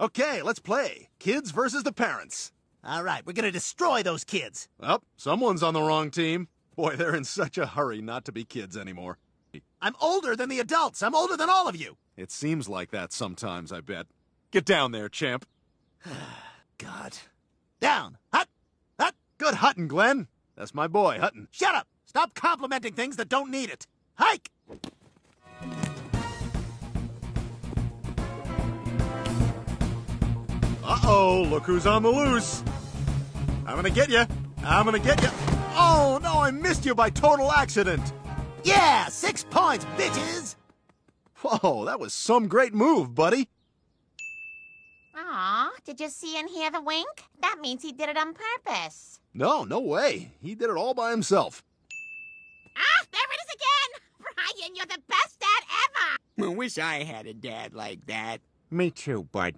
Okay, let's play. Kids versus the parents. All right, we're gonna destroy those kids. Up, oh, someone's on the wrong team. Boy, they're in such a hurry not to be kids anymore. I'm older than the adults. I'm older than all of you. It seems like that sometimes, I bet. Get down there, champ. God. Down. Hut. Hut. Good Hutton, Glenn. That's my boy, Hutton. Shut up. Stop complimenting things that don't need it. Hike. Uh-oh, look who's on the loose. I'm gonna get you. I'm gonna get you. Oh, no, I missed you by total accident. Yeah, six points, bitches. Whoa, that was some great move, buddy. Aw, did you see and hear the wink? That means he did it on purpose. No, no way. He did it all by himself. Ah, there it is again! Brian, you're the best dad ever! I wish I had a dad like that. Me too, bud.